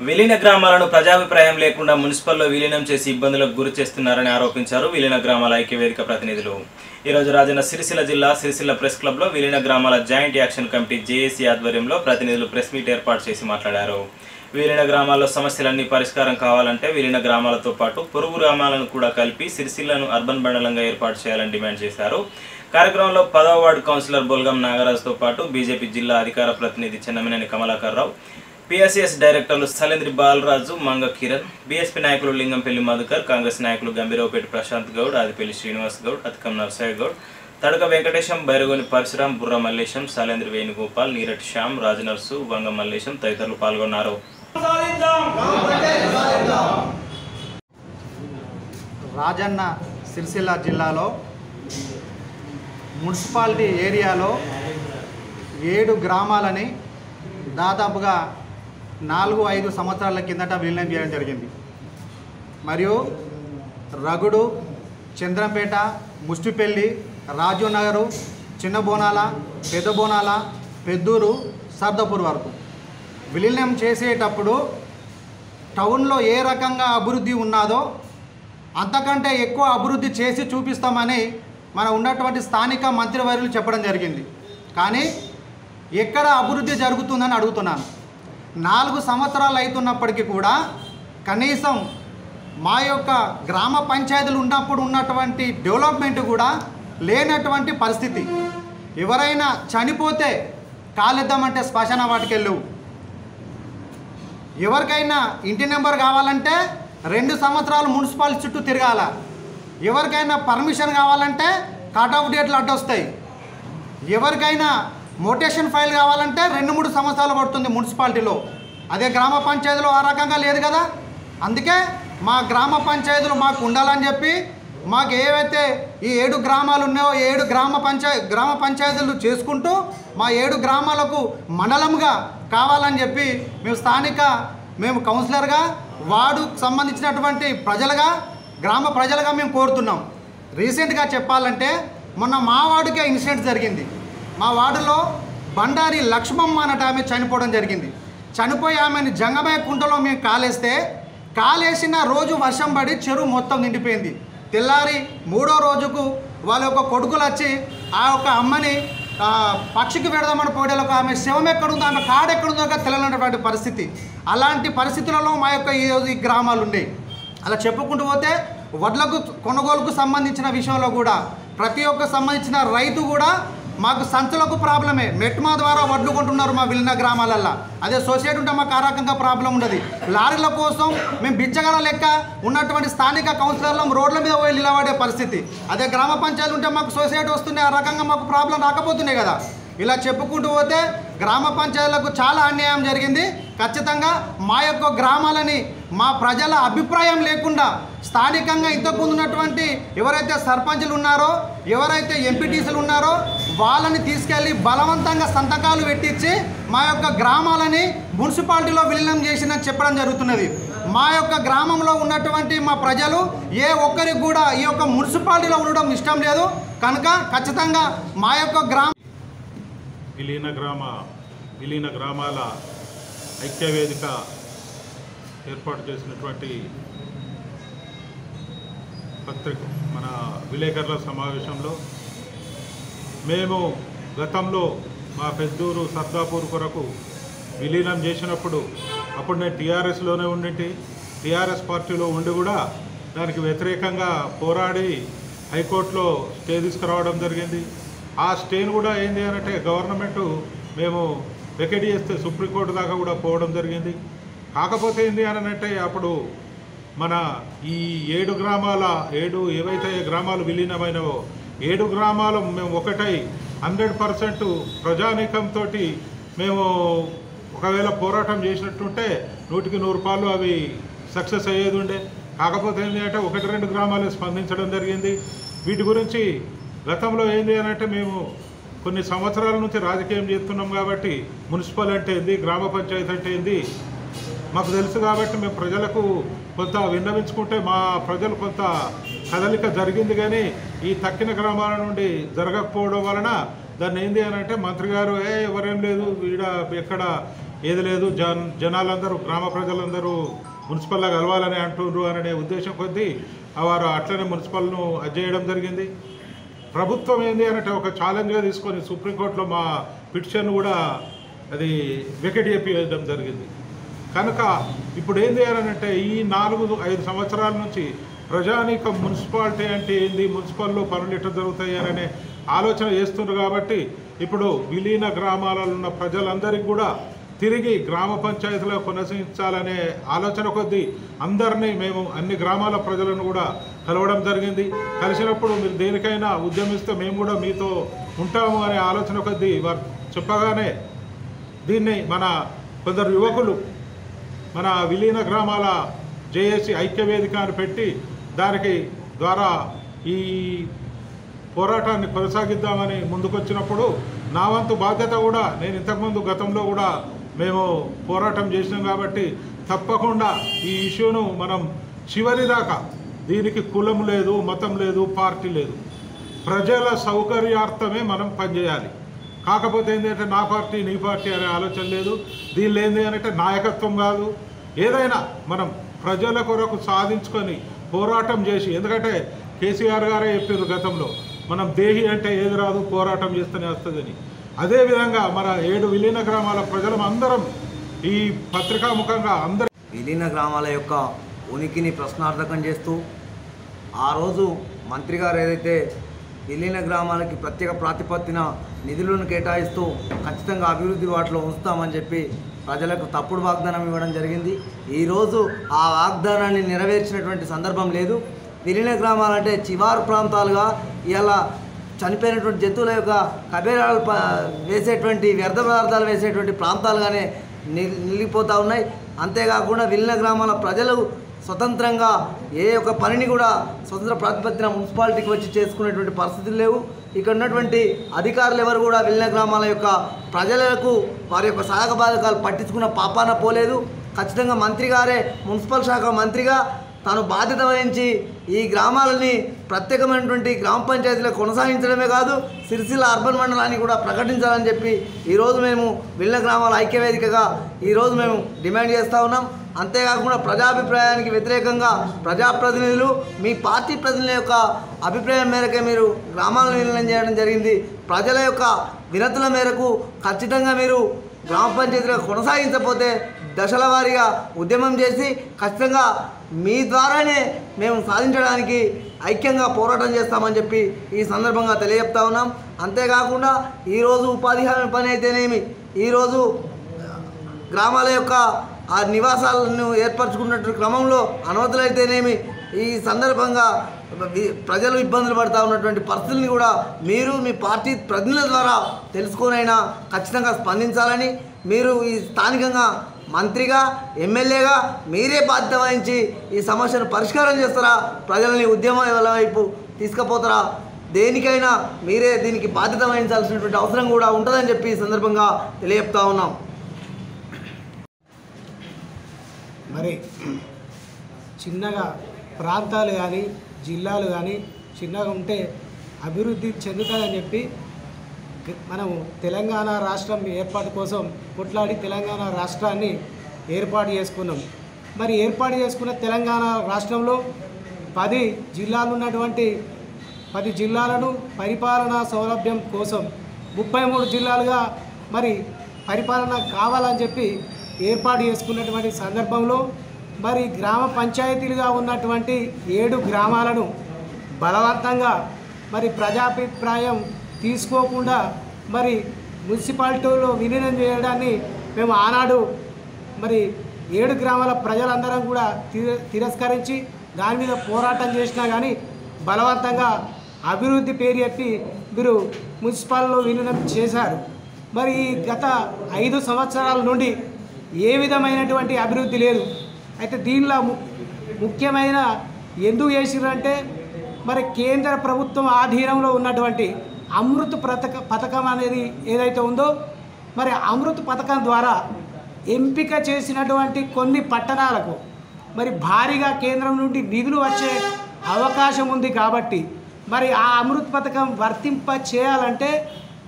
విలీన గ్రామాలను ప్రజాభిప్రాయం లేకుండా మున్సిపల్లో విలీనం చేసి ఇబ్బందులకు గురి చేస్తున్నారని ఆరోపించారు విలీన గ్రామాల ఐక్యవేదిక ప్రతినిధులు. ఈరోజు రాజన్న సిరిసిల్ల జిల్లా సిరిసిల్ల ప్రెస్ క్లబ్లో విలీన గ్రామాల జాయింట్ యాక్షన్ కమిటీ జేఏసీ ఆధ్వర్యంలో ప్రతినిధులు ప్రెస్ మీట్ ఏర్పాటు చేసి మాట్లాడారు. విలీన గ్రామాల్లో సమస్యలన్నీ పరిష్కారం కావాలంటే విలీన గ్రామాలతో పాటు పొరుగు గ్రామాలను కూడా కలిపి సిరిసిల్లను అర్బన్ మండలంగా ఏర్పాటు చేయాలని డిమాండ్ చేశారు. కార్యక్రమంలో పదవ వార్డు కౌన్సిలర్ బొల్గం నాగరాజుతో పాటు బీజేపీ జిల్లా అధికార ప్రతినిధి చెన్నమనేని కమలాకర్ పిఎస్ఎస్ పిఎస్సిఎస్ డైరెక్టర్లు సలేంద్రి బాలరాజు మంగ కిరణ్ బీఎస్పీ నాయకులు లింగంపల్లి మధుకర్ కాంగ్రెస్ నాయకులు గంభీరావుపేట ప్రశాంత్ గౌడ్ ఆదిపల్లి శ్రీనివాస్ గౌడ్ అతికం నరసయ్య గౌడ్ తడక వెంకటేశం బైరగోని పరశురాం బుర్ర మల్లేశం సలేంద్రి వేణుగోపాల్ నీరట్ శ్యామ్ రాజనర్సు వంగ మల్లేశం తదితరులు పాల్గొన్నారు. రాజన్న సిరిసిల్ల జిల్లాలో మున్సిపాలిటీ ఏరియాలో ఏడు గ్రామాలని దాదాపుగా నాలుగు ఐదు సంవత్సరాల కిందట విలీనం చేయడం జరిగింది. మరియు రగుడు చంద్రంపేట ముష్టిపల్లి రాజునగరు చిన్న బోనాల పెద్ద బోనాల పెద్దూరు సర్దపూర్ వరకు. విలీనం చేసేటప్పుడు టౌన్లో ఏ రకంగా అభివృద్ధి ఉన్నదో అంతకంటే ఎక్కువ అభివృద్ధి చేసి చూపిస్తామని మన ఉన్నటువంటి స్థానిక మంత్రివర్యులు చెప్పడం జరిగింది. కానీ ఎక్కడ అభివృద్ధి జరుగుతుందని అడుగుతున్నాను. నాలుగు సంవత్సరాలు అవుతున్నప్పటికీ కూడా కనీసం మా యొక్క గ్రామ పంచాయతీలు ఉన్నప్పుడు ఉన్నటువంటి డెవలప్మెంట్ కూడా లేనటువంటి పరిస్థితి. ఎవరైనా చనిపోతే కాలిద్దామంటే శ్మశాన వాటికెళ్ళు. ఎవరికైనా ఇంటి నెంబర్ కావాలంటే రెండు సంవత్సరాలు మున్సిపాలిటీ చుట్టూ తిరగాల. ఎవరికైనా పర్మిషన్ కావాలంటే కట్ ఆఫ్ డేట్లు అడ్డొస్తాయి. ఎవరికైనా మోటేషన్ ఫైల్ కావాలంటే రెండు మూడు సంవత్సరాలు పడుతుంది మున్సిపాలిటీలో. అదే గ్రామ పంచాయతీలో ఆ రకంగా లేదు కదా? అందుకే మా గ్రామ పంచాయతీలు మాకు ఉండాలని చెప్పి మాకు ఏవైతే ఈ ఏడు గ్రామాలు ఉన్నాయో ఏడు గ్రామ పంచాయ గ్రామ పంచాయతీలు చేసుకుంటూ మా ఏడు గ్రామాలకు మండలంగా కావాలని చెప్పి మేము స్థానిక మేము కౌన్సిలర్గా వార్డుకు సంబంధించినటువంటి ప్రజలుగా గ్రామ ప్రజలుగా మేము కోరుతున్నాం. రీసెంట్గా చెప్పాలంటే మొన్న మా వార్డుకే ఇన్సిడెంట్ జరిగింది. మా వార్డులో బండారి లక్ష్మమ్మ అనట ఆమె చనిపోవడం జరిగింది. చనిపోయి ఆమెను జంగమయ్య కుంటలో మేము కాలేస్తే కాలేసిన రోజు వర్షం పడి చెరువు మొత్తం నిండిపోయింది. తెల్లారి మూడో రోజుకు వాళ్ళ యొక్క కొడుకులు వచ్చి ఆ యొక్క అమ్మని పక్షికి పెడదామని పోయేలకు ఆమె శవం ఎక్కడుందో ఆమె కాడ ఎక్కడుందో తెలియనటువంటి పరిస్థితి. అలాంటి పరిస్థితులలో మా యొక్క ఈ రోజు ఈ గ్రామాలు ఉండేవి అలా చెప్పుకుంటూ పోతే వడ్లకు కొనుగోలుకు సంబంధించిన విషయంలో కూడా ప్రతి ఒక్క సంబంధించిన రైతు కూడా మాకు సంచులకు ప్రాబ్లమే. మెట్మా ద్వారా వడ్లు కొంటున్నారు మా విలీన గ్రామాలల్లో. అదే సొసైటీ ఉంటే మాకు ఆ రకంగా ప్రాబ్లం ఉండదు. లారీల కోసం మేము బిచ్చగల లెక్క ఉన్నటువంటి స్థానిక కౌన్సిలర్లం రోడ్ల మీద పోయి నిలబడే పరిస్థితి. అదే గ్రామ పంచాయతీ ఉంటే మాకు సొసైటీ వస్తున్నాయి ఆ రకంగా మాకు ప్రాబ్లం రాకపోతున్నాయి కదా. ఇలా చెప్పుకుంటూ పోతే గ్రామ పంచాయతీలకు చాలా అన్యాయం జరిగింది. ఖచ్చితంగా మా యొక్క గ్రామాలని మా ప్రజల అభిప్రాయం లేకుండా స్థానికంగా ఇంతకు ముందున్నటువంటి ఎవరైతే సర్పంచులు ఉన్నారో ఎవరైతే ఎంపీటీసీలు ఉన్నారో వాళ్ళని తీసుకెళ్ళి బలవంతంగా సంతకాలు పెట్టించి మా యొక్క గ్రామాలని మున్సిపాలిటీలో విలీనం చేసిందని చెప్పడం జరుగుతున్నది. మా యొక్క గ్రామంలో ఉన్నటువంటి మా ప్రజలు ఏ ఒక్కరికి కూడా ఈ యొక్క మున్సిపాలిటీలో ఉండడం ఇష్టం లేదు. కనుక ఖచ్చితంగా మా యొక్క గ్రామ విలీన గ్రామ విలీన గ్రామాల ఐక్యవేదిక ఏర్పాటు చేసినటువంటి పత్రిక మన విలేకరుల సమావేశంలో మేము గతంలో మా పెద్దూరు సర్దాపూర్ కొరకు విలీనం చేసినప్పుడు అప్పుడు నేను టీఆర్ఎస్లోనే ఉండింటి. టీఆర్ఎస్ పార్టీలో ఉండి కూడా దానికి వ్యతిరేకంగా పోరాడి హైకోర్టులో స్టే తీసుకురావడం జరిగింది. ఆ స్టేను కూడా ఏంది అనంటే గవర్నమెంట్ మేము వెకెట్ చేస్తే సుప్రీంకోర్టు దాకా కూడా పోవడం జరిగింది. కాకపోతే ఏంది అనంటే అప్పుడు మన ఈ ఏడు గ్రామాల ఏడు ఏవైతే గ్రామాలు విలీనమైనవో ఏడు గ్రామాలు మేము ఒకటై హండ్రెడ్ పర్సెంట్ ప్రజానీకంతో మేము ఒకవేళ పోరాటం చేసినట్టుంటే నూటికి నూరు రూపాయలు అవి సక్సెస్ అయ్యేది ఉండే కాకపోతే ఏంటి అంటే ఒకటి రెండు గ్రామాలు స్పందించడం జరిగింది. వీటి గురించి గతంలో ఏంది అని అంటే మేము కొన్ని సంవత్సరాల నుంచి రాజకీయం చేస్తున్నాం కాబట్టి మున్సిపల్ అంటే ఏంది గ్రామ పంచాయతీ అంటే ఏంది మాకు తెలుసు కాబట్టి మేము ప్రజలకు కొంత విన్నవించుకుంటే మా ప్రజలు కొంత కదలిక జరిగింది కానీ ఈ తక్కిన గ్రామాల నుండి జరగకపోవడం వలన దాన్ని ఏంది అని అంటే మంత్రి గారు ఏ ఎవరేం లేదు ఈడ ఎక్కడ ఏది లేదు జన్ జనాలందరూ గ్రామ ప్రజలందరూ మున్సిపల్గా కలవాలని అంటున్నారు అనే ఉద్దేశం కొద్దీ వారు అట్లనే మున్సిపల్ను అది చేయడం జరిగింది. ప్రభుత్వం ఏంది అంటే ఒక ఛాలెంజ్గా తీసుకొని సుప్రీంకోర్టులో మా పిటిషన్ కూడా అది వికెట్ చెప్పివేయడం జరిగింది. కనుక ఇప్పుడు ఏం చేయాలనంటే ఈ నాలుగు ఐదు సంవత్సరాల నుంచి ప్రజానీక మున్సిపాలిటీ అంటే ఏంది? మున్సిపల్లో పనులు ఎట్లా జరుగుతాయి అనే ఆలోచన చేస్తున్నారు కాబట్టి ఇప్పుడు విలీన గ్రామాలలో ఉన్న ప్రజలందరికీ కూడా తిరిగి గ్రామ పంచాయతీలో కొనసాగించాలనే ఆలోచన కొద్దీ అందరినీ మేము అన్ని గ్రామాల ప్రజలను కూడా కలవడం జరిగింది. కలిసినప్పుడు మీరు దేనికైనా ఉద్యమిస్తే మేము కూడా మీతో ఉంటాము అనే ఆలోచన కొద్దీ వారు చెప్పగానే దీన్ని మన కొందరు యువకులు మన విలీన గ్రామాల జేఏసీ ఐక్యవేదిక అని పెట్టి దానికి ద్వారా ఈ పోరాటాన్ని కొనసాగిద్దామని ముందుకొచ్చినప్పుడు నా వంతు బాధ్యత కూడా నేను ఇంతకుముందు గతంలో కూడా మేము పోరాటం చేసినాం కాబట్టి తప్పకుండా ఈ ఇష్యూను మనం చివరి దాకా దీనికి కులం లేదు మతం లేదు పార్టీ లేదు. ప్రజల సౌకర్యార్థమే మనం పనిచేయాలి. కాకపోతే ఏంటంటే నా పార్టీ నీ పార్టీ అనే ఆలోచన లేదు. దీనిలో ఏంది అంటే నాయకత్వం కాదు. ఏదైనా మనం ప్రజల కొరకు సాధించుకొని పోరాటం చేసి ఎందుకంటే కేసీఆర్ గారే చెప్పారు గతంలో మనం దేహి అంటే ఏది రాదు పోరాటం చేస్తూనే వస్తుందని. అదేవిధంగా మన ఏడు విలీన గ్రామాల ప్రజలం అందరం ఈ పత్రికాముఖంగా అందరం విలీన గ్రామాల యొక్క ఉనికిని ప్రశ్నార్థకం చేస్తూ ఆ రోజు మంత్రి గారు ఏదైతే విలీన గ్రామాలకి ప్రత్యేక ప్రాతిపత్తిన నిధులను కేటాయిస్తూ ఖచ్చితంగా అభివృద్ధి వాటిలో ఉంచుతామని చెప్పి ప్రజలకు తప్పుడు వాగ్దానం ఇవ్వడం జరిగింది. ఈరోజు ఆ వాగ్దానాన్ని నెరవేర్చినటువంటి సందర్భం లేదు. విలీన గ్రామాలంటే చివారు ప్రాంతాలుగా ఇలా చనిపోయినటువంటి జంతువుల యొక్క కబేరాలు వేసేటువంటి వ్యర్థ పదార్థాలు వేసేటువంటి ప్రాంతాలుగానే నిలిగిపోతూ ఉన్నాయి. అంతేకాకుండా విలీన గ్రామాల ప్రజలు స్వతంత్రంగా ఏ ఒక్క పనిని కూడా స్వతంత్ర ప్రాతిపత్తిన మున్సిపాలిటీకి వచ్చి చేసుకునేటువంటి పరిస్థితులు లేవు. ఇక్కడ ఉన్నటువంటి అధికారులు ఎవరు కూడా వెళ్ళిన గ్రామాల యొక్క ప్రజలకు వారి యొక్క సహాయక బాధకాలు పట్టించుకున్న పాపాన పోలేదు. ఖచ్చితంగా మంత్రి గారే మున్సిపల్ శాఖ మంత్రిగా తాను బాధ్యత వహించి ఈ గ్రామాలని ప్రత్యేకమైనటువంటి గ్రామ పంచాయతీలో కొనసాగించడమే కాదు సిరిసిల్ల అర్బన్ మండలాన్ని కూడా ప్రకటించాలని చెప్పి ఈరోజు మేము విల్ల గ్రామాల ఐక్యవేదికగా ఈరోజు మేము డిమాండ్ చేస్తూ ఉన్నాం. అంతేకాకుండా ప్రజాభిప్రాయానికి వ్యతిరేకంగా ప్రజాప్రతినిధులు మీ పార్టీ ప్రతినిధుల యొక్క అభిప్రాయం మేరకే మీరు గ్రామాలను విలీనం చేయడం జరిగింది. ప్రజల యొక్క వినతుల మేరకు ఖచ్చితంగా మీరు గ్రామ పంచాయతీలో కొనసాగించకపోతే దశల వారీగా ఉద్యమం చేసి ఖచ్చితంగా మీ ద్వారానే మేము సాధించడానికి ఐక్యంగా పోరాటం చేస్తామని చెప్పి ఈ సందర్భంగా తెలియజెప్తా ఉన్నాం. అంతేకాకుండా ఈరోజు ఉపాధి హామీ పని అయితేనేమి? ఈరోజు గ్రామాల యొక్క ఆ నివాసాలను ఏర్పరచుకున్నటువంటి క్రమంలో అనుమతులైతేనేమి ఈ సందర్భంగా ప్రజలు ఇబ్బందులు పడుతూ ఉన్నటువంటి పరిస్థితుల్ని కూడా మీరు మీ పార్టీ ప్రతినిధుల ద్వారా తెలుసుకొనైనా ఖచ్చితంగా స్పందించాలని మీరు ఈ స్థానికంగా మంత్రిగా ఎమ్మెల్యేగా మీరే బాధ్యత వహించి ఈ సమస్యను పరిష్కారం చేస్తారా? ప్రజలని ఉద్యమాల వైపు తీసుకుపోతారా? దేనికైనా మీరే దీనికి బాధ్యత వహించాల్సినటువంటి అవసరం కూడా ఉంటుందని చెప్పి ఈ సందర్భంగా తెలియజెప్తా ఉన్నాం. మరి చిన్నగా ప్రాంతాలు కానీ జిల్లాలు కానీ చిన్నగా ఉంటే అభివృద్ధి చెందుతాయని చెప్పి మనము తెలంగాణ రాష్ట్రం ఏర్పాటు కోసం కొట్లాడి తెలంగాణ రాష్ట్రాన్ని ఏర్పాటు చేసుకున్నాం. మరి ఏర్పాటు చేసుకున్న తెలంగాణ రాష్ట్రంలో పది జిల్లాలు ఉన్నటువంటి పది జిల్లాలను పరిపాలనా సౌలభ్యం కోసం ముప్పై మూడు జిల్లాలుగా మరి పరిపాలన కావాలని చెప్పి ఏర్పాటు చేసుకున్నటువంటి సందర్భంలో మరి గ్రామ పంచాయతీలుగా ఉన్నటువంటి ఏడు గ్రామాలను బలవంతంగా మరి ప్రజాభిప్రాయం తీసుకోకుండా మరి మున్సిపాలిటీలో విలీనం చేయడాన్ని మేము ఆనాడు మరి ఏడు గ్రామాల ప్రజలందరం కూడా తిర- తిరస్కరించి దాని మీద పోరాటం చేసినా కానీ బలవంతంగా అభివృద్ధి పేరు చెప్పి మీరు మున్సిపాల్లో విలీనం చేశారు. మరి ఈ గత ఐదు సంవత్సరాల నుండి ఏ విధమైనటువంటి అభివృద్ధి లేదు. అయితే దీనిలో ము- ముఖ్యమైన ఎందుకు చేసిరంటే మరి కేంద్ర ప్రభుత్వం ఆధీనంలో ఉన్నటువంటి అమృత్ పథక పథకం అనేది ఏదైతే ఉందో మరి అమృత్ పథకం ద్వారా ఎంపిక చేసినటువంటి కొన్ని పట్టణాలకు మరి భారీగా కేంద్రం నుండి నిధులు వచ్చే అవకాశం ఉంది కాబట్టి మరి ఆ అమృత్ పథకం వర్తింప చేయాలంటే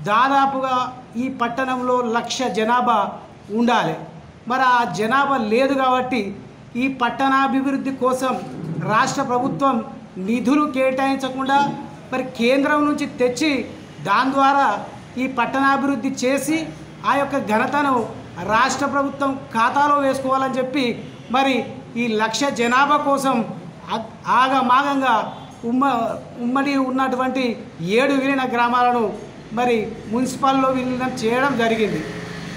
దాదాపుగా ఈ పట్టణంలో లక్ష జనాభా ఉండాలి. మరి ఆ జనాభా లేదు కాబట్టి ఈ పట్టణాభివృద్ధి కోసం రాష్ట్ర ప్రభుత్వం నిధులు కేటాయించకుండా మరి కేంద్రం నుంచి తెచ్చి దాని ద్వారా ఈ పట్టణాభివృద్ధి చేసి ఆ యొక్క ఘనతను రాష్ట్ర ప్రభుత్వం ఖాతాలో వేసుకోవాలని చెప్పి మరి ఈ లక్ష జనాభా కోసం ఆగమాగంగా ఉమ్మ ఉమ్మడి ఉన్నటువంటి ఏడు విలీన గ్రామాలను మరి మున్సిపల్లో విలీనం చేయడం జరిగింది.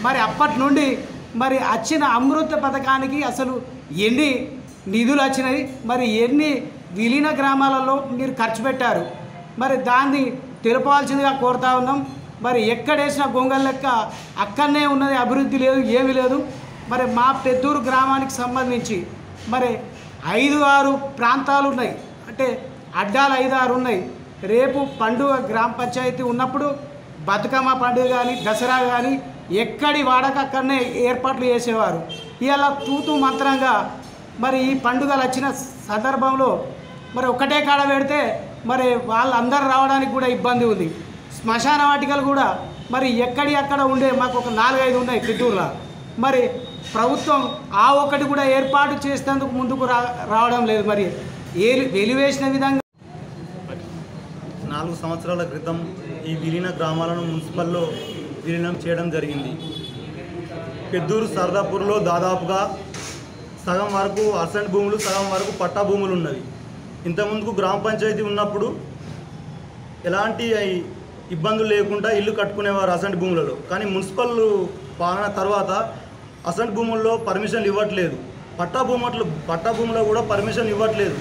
మరి అప్పటి నుండి మరి వచ్చిన అమృత పథకానికి అసలు ఎన్ని నిధులు వచ్చినాయి మరి ఎన్ని విలీన గ్రామాలలో మీరు ఖర్చు పెట్టారు? మరి దాన్ని తెలపాల్సిందిగా కోరుతా ఉన్నాం. మరి ఎక్కడేసిన గొంగల్ లెక్క అక్కడనే ఉన్నది అభివృద్ధి లేదు ఏమీ లేదు. మరి మా పెద్దూరు గ్రామానికి సంబంధించి మరి ఐదు ఆరు ప్రాంతాలు ఉన్నాయి. అంటే అడ్డాలు ఐదు ఆరు ఉన్నాయి. రేపు పండుగ గ్రామ పంచాయతీ ఉన్నప్పుడు బతుకమ్మ పండుగ కానీ దసరా కానీ ఎక్కడి వాడక అక్కడనే ఏర్పాట్లు చేసేవారు. ఇలా తూతూ మంత్రంగా మరి ఈ పండుగలు వచ్చిన సందర్భంలో మరి ఒకటే కాడ పెడితే మరి వాళ్ళందరూ రావడానికి కూడా ఇబ్బంది ఉంది. శ్మశాన వాటికలు కూడా మరి ఎక్కడి అక్కడ ఉండే మాకు ఒక నాలుగైదు ఉన్నాయి చిత్తూరులో మరి ప్రభుత్వం ఆ ఒక్కటి కూడా ఏర్పాటు చేసేందుకు ముందుకు రా రావడం లేదు. మరి ఏ వెలివేసిన విధంగా నాలుగు సంవత్సరాల క్రితం ఈ విలీన గ్రామాలను మున్సిపల్లో విలీనం చేయడం జరిగింది. పెద్దూరు సర్దాపూర్లో దాదాపుగా సగం వరకు అసెంట్ భూములు సగం వరకు పట్టా భూములు ఉన్నవి. ఇంతకుముందుకు గ్రామ పంచాయతీ ఉన్నప్పుడు ఎలాంటి ఇబ్బందులు లేకుండా ఇల్లు కట్టుకునేవారు అసెంట్ భూములలో. కానీ మున్సిపల్ పాలన తర్వాత అసెంట్ భూముల్లో పర్మిషన్లు ఇవ్వట్లేదు. పట్టా భూములు పట్టా భూములో కూడా పర్మిషన్ ఇవ్వట్లేదు.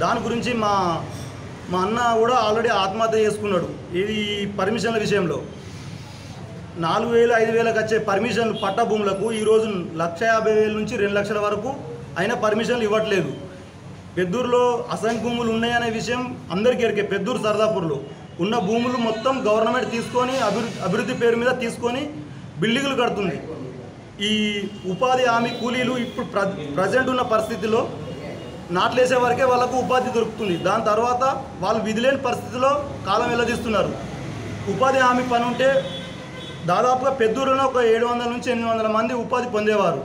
దాని గురించి మా మా అన్న కూడా ఆల్రెడీ ఆత్మహత్య చేసుకున్నాడు. ఇది పర్మిషన్ల విషయంలో. నాలుగు వేలు ఐదు వేలకు వచ్చే పర్మిషన్లు పట్టా భూములకు ఈరోజు లక్ష యాభై వేల నుంచి రెండు లక్షల వరకు అయినా పర్మిషన్లు ఇవ్వట్లేదు. పెద్దూరులో అసంఖ్య భూములు ఉన్నాయనే విషయం అందరికీ ఎరికే. పెద్దూరు సరదాపూర్లో. ఉన్న భూములు మొత్తం గవర్నమెంట్ తీసుకొని అభివృద్ధి అభివృద్ధి పేరు మీద తీసుకొని బిల్డింగులు కడుతుంది ఈ ఉపాధి హామీ కూలీలు ఇప్పుడు ప్ర ప్రజెంట్ ఉన్న పరిస్థితిలో నాట్లేసే వరకే వాళ్ళకు ఉపాధి దొరుకుతుంది. దాని తర్వాత వాళ్ళు విధిలేని పరిస్థితిలో కాలం వెల్లదీస్తున్నారు. ఉపాధి హామీ పని ఉంటే దాదాపుగా పెద్దూరులో ఒక ఏడు వందల నుంచి ఎనిమిది వందల మంది ఉపాధి పొందేవారు.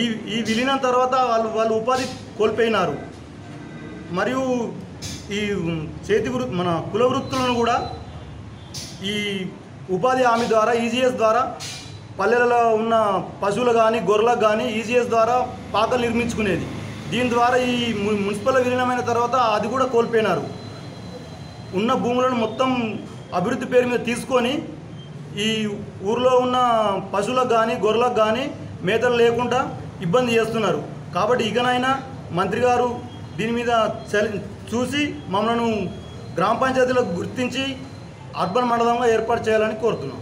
ఈ ఈ విలీనం తర్వాత వాళ్ళు వాళ్ళు ఉపాధి కోల్పోయినారు. మరియు ఈ చేతి వృ మన కుల వృత్తులను కూడా ఈ ఉపాధి హామీ ద్వారా ఈజీఎస్ ద్వారా పల్లెలలో ఉన్న పశువులు కానీ గొర్రెలకు కానీ ఈజీఎస్ ద్వారా పాకలు నిర్మించుకునేది. దీని ద్వారా ఈ ము- మున్సిపల్ విలీనమైన తర్వాత అది కూడా కోల్పోయినారు. ఉన్న భూములను మొత్తం అభివృద్ధి పేరు మీద తీసుకొని ఈ ఊర్లో ఉన్న పశువులకు కానీ గొర్రెలకు కానీ మేతలు లేకుండా ఇబ్బంది చేస్తున్నారు. కాబట్టి ఇకనైనా మంత్రి గారు దీని మీద చూసి మమ్మల్ని గ్రామ పంచాయతీలో గుర్తించి అర్బన్ మండలంగా ఏర్పాటు చేయాలని కోరుతున్నాం.